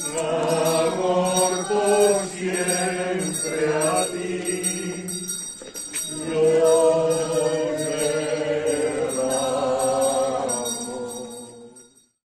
amor por siempre a ti.